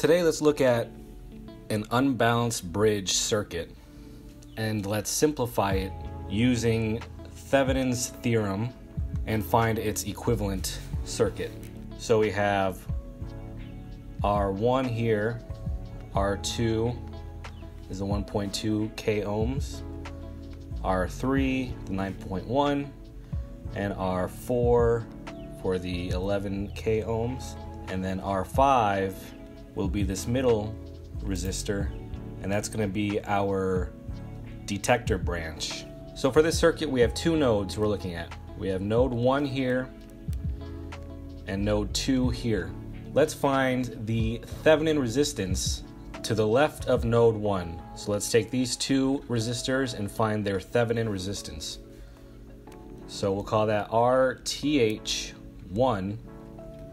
Today, let's look at an unbalanced bridge circuit and let's simplify it using Thevenin's theorem and find its equivalent circuit. So we have R1 here, R2 is the 1.2 k ohms, R3 the 9.1, and R4 for the 11 k ohms, and then R5 will be this middle resistor, and that's going to be our detector branch. So for this circuit, we have two nodes we're looking at. We have node 1 here and node 2 here. Let's find the Thevenin resistance to the left of node 1. So let's take these two resistors and find their Thevenin resistance. So we'll call that RTH1.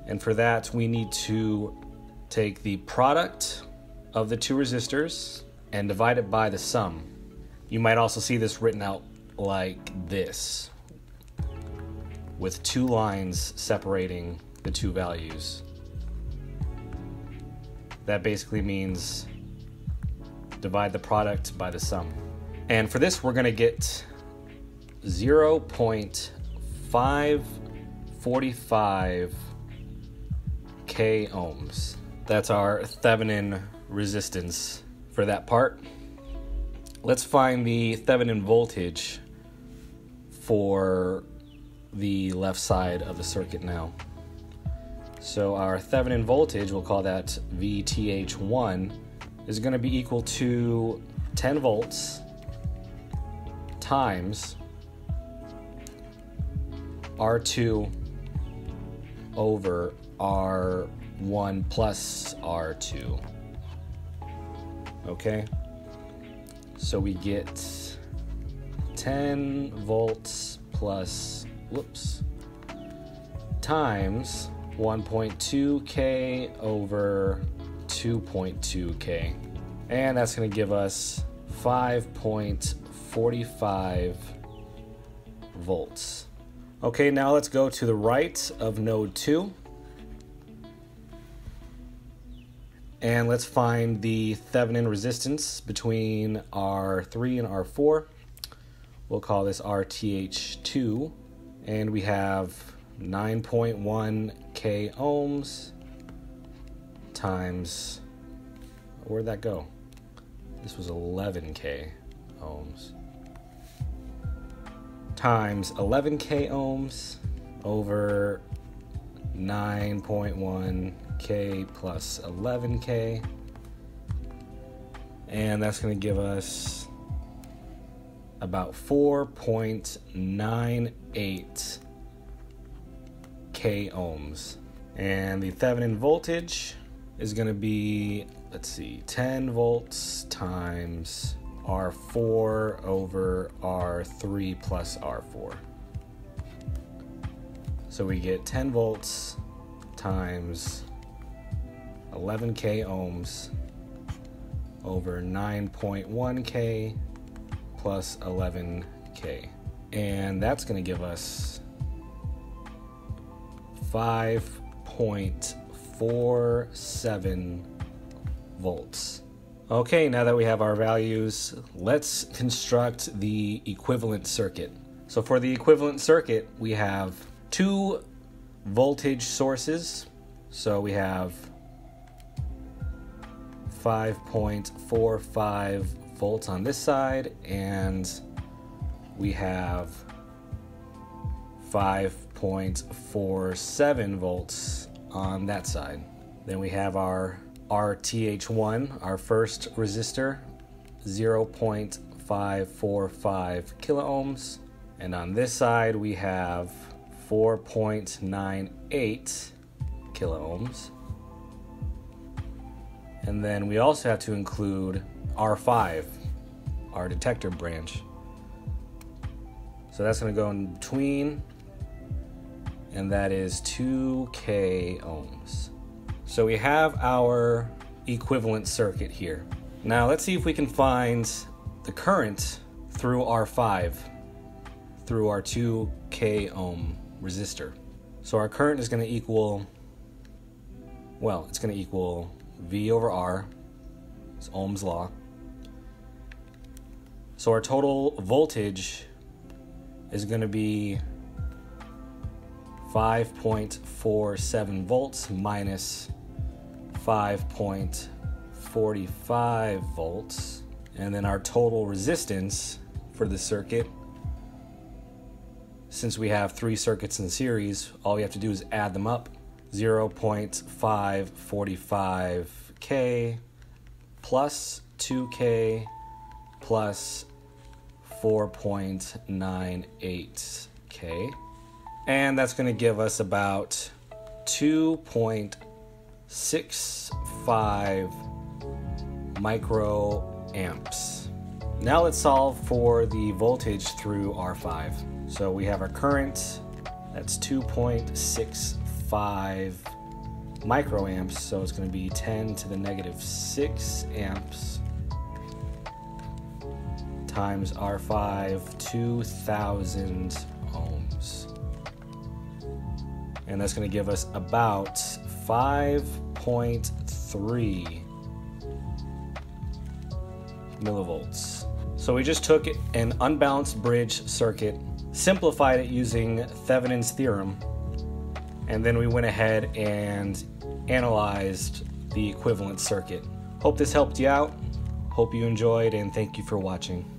And for that, we need to take the product of the two resistors and divide it by the sum. You might also see this written out like this with two lines separating the two values. That basically means divide the product by the sum. And for this, we're going to get 0.545 k ohms. That's our Thevenin resistance for that part. Let's find the Thevenin voltage for the left side of the circuit now. So our Thevenin voltage, we'll call that VTH1, is going to be equal to 10 volts times R2 over R1 plus R2. Okay? So we get 10 volts plus, whoops, times 1.2k over 2.2k. And that's going to give us 5.45 volts. Okay, now let's go to the right of node 2. And let's find the Thevenin resistance between R3 and R4. We'll call this RTH2. And we have 9.1 k ohms times, where'd that go? This was 11k ohms. Times 11k ohms over 9.1k plus 11k. And that's going to give us about 4.98 k ohms. And the Thevenin voltage is going to be, let's see, 10 volts times R4 over R3 plus R4. So we get 10 volts times 11k ohms over 9.1k plus 11k. And that's going to give us 5.47 volts. Okay, now that we have our values, let's construct the equivalent circuit. So for the equivalent circuit, we have two voltage sources. So we have 5.45 volts on this side, and we have 5.47 volts on that side. Then we have our RTH1, our first resistor, 0.545 kiloohms. And on this side, we have 4.98 kiloohms. And then we also have to include R5, our detector branch. So that's going to go in between, and that is 2k ohms. So we have our equivalent circuit here. Now let's see if we can find the current through R5 through our 2k ohm resistor. So our current is going to equal, well, it's going to equal V over R. It's Ohm's law. So our total voltage is going to be 5.47 volts minus 5.45 volts. And then our total resistance for the circuit, since we have three circuits in series, all we have to do is add them up 0.545K plus 2K plus 4.98K. And that's going to give us about 2.65 microamps. Now let's solve for the voltage through R5. So we have our current, that's 2.65 microamps, so it's going to be 10 to the negative 6 amps times R5, 2000 ohms. And that's going to give us about 5.3 millivolts. So we just took an unbalanced bridge circuit, simplified it using Thevenin's theorem, and then we went ahead and analyzed the equivalent circuit. Hope this helped you out. Hope you enjoyed, and thank you for watching.